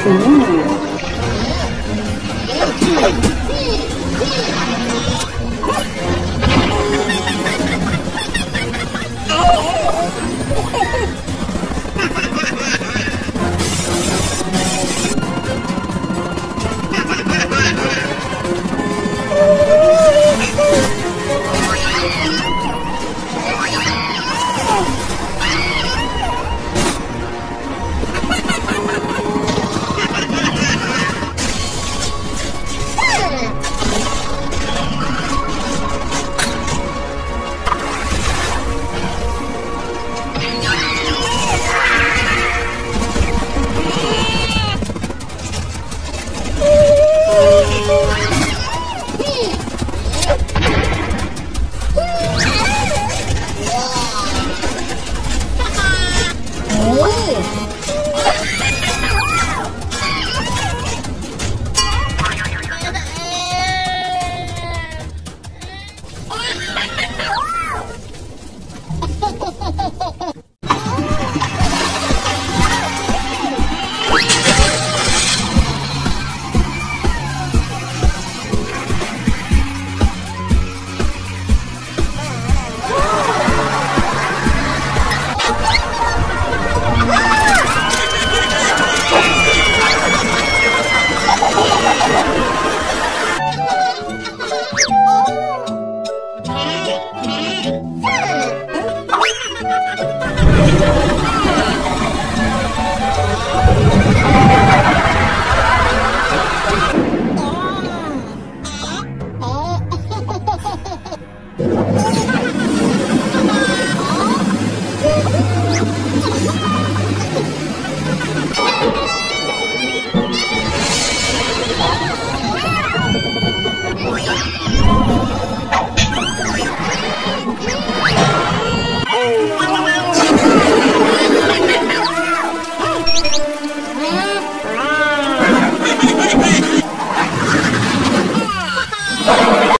Ini. ハハハハ!